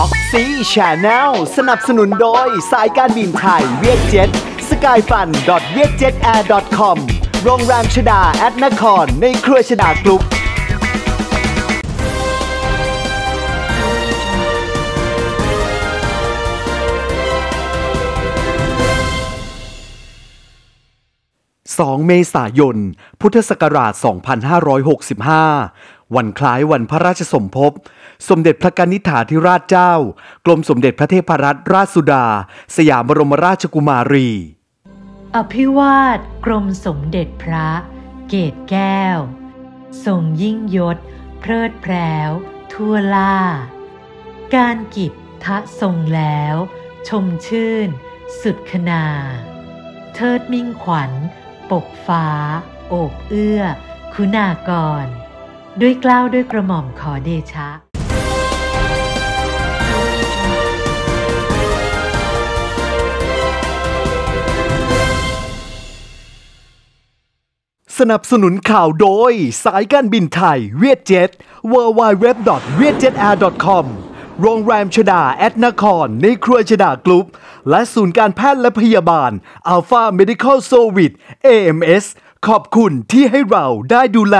ออกซีชแนลสนับสนุนโดยสายการบินไทยเวียดเจ็ต SkyFUN v i e t j e t a i r c o m โรงแรมชฎาแอท นคร ในเครือชฎากรุ๊ป2 เมษายน พุทธศักราช 2565 วันคล้ายวันพระราชสมภพ สมเด็จพระกนิษฐาธิราชเจ้า กรมสมเด็จพระเทพรัตนราชสุดา สยามบรมราชกุมารี อภิวาทกรมสมเด็จพระ เกตแก้ว ทรงยิ่งยศ เพลิดแพรวทั่วล่า การกิจทะทรงแล้ว ชมชื่น สุดขนา เทิดมิ่งขวัญ ปกฟ้า โอบเอื้อ คุณากร ด้วยกล้าวด้วยกระหม่อมขอเดชะ สนับสนุนข่าวโดย สายการบินไทยเวียดเจ็ต w w w v i e t j e t a i r c o m โรงแรมชดา แอดนคร ในครัวชดากรุ๊ป และศูนย์การแพทย์และพยาบาล Alpha Medical Service AMS ขอบคุณที่ให้เราได้ดูแล